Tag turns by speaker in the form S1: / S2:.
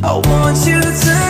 S1: I want you to